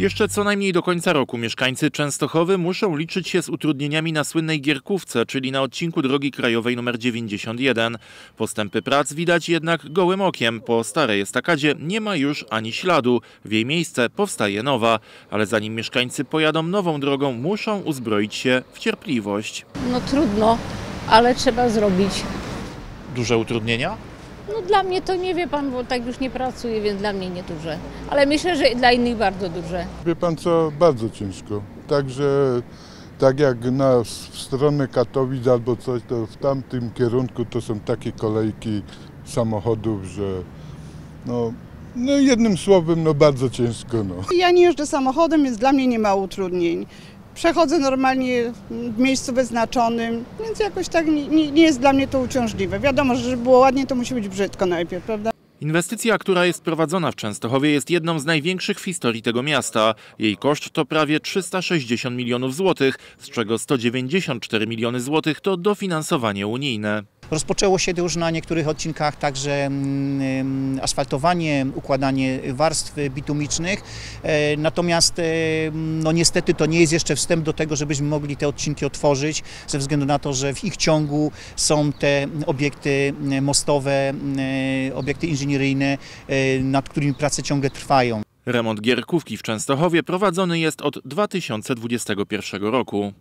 Jeszcze co najmniej do końca roku mieszkańcy Częstochowy muszą liczyć się z utrudnieniami na słynnej Gierkówce, czyli na odcinku drogi krajowej nr 91. Postępy prac widać jednak gołym okiem. Po starej estakadzie nie ma już ani śladu. W jej miejsce powstaje nowa. Ale zanim mieszkańcy pojadą nową drogą, muszą uzbroić się w cierpliwość. No trudno, ale trzeba zrobić. Duże utrudnienia? No dla mnie to nie wie pan, bo tak już nie pracuję, więc dla mnie nie duże. Ale myślę, że dla innych bardzo duże. Wie pan co, bardzo ciężko. Także tak jak na w stronę Katowic albo coś, to w tamtym kierunku to są takie kolejki samochodów, że no, no jednym słowem, no bardzo ciężko. No. Ja nie jeżdżę samochodem, więc dla mnie nie ma utrudnień. Przechodzę normalnie w miejscu wyznaczonym, więc jakoś tak nie, nie, nie jest dla mnie to uciążliwe. Wiadomo, że żeby było ładnie, to musi być brzydko najpierw, prawda? Inwestycja, która jest prowadzona w Częstochowie jest jedną z największych w historii tego miasta. Jej koszt to prawie 360 milionów złotych, z czego 194 miliony złotych to dofinansowanie unijne. Rozpoczęło się już na niektórych odcinkach także mm, asfaltowanie, układanie warstw bitumicznych, E, natomiast e, no niestety to nie jest jeszcze wstęp do tego, żebyśmy mogli te odcinki otworzyć, ze względu na to, że w ich ciągu są te obiekty mostowe, obiekty inżynieryjne, e, nad którymi prace ciągle trwają. Remont Gierkówki w Częstochowie prowadzony jest od 2021 roku.